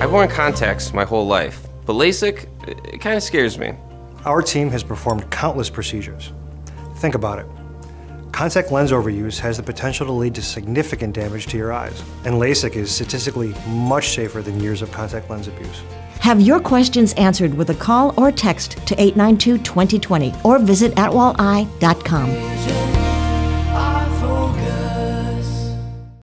I've worn contacts my whole life, but LASIK, it, kind of scares me. Our team has performed countless procedures. Think about it. Contact lens overuse has the potential to lead to significant damage to your eyes, and LASIK is statistically much safer than years of contact lens abuse. Have your questions answered with a call or text to 892 2020 or visit atwalleye.com.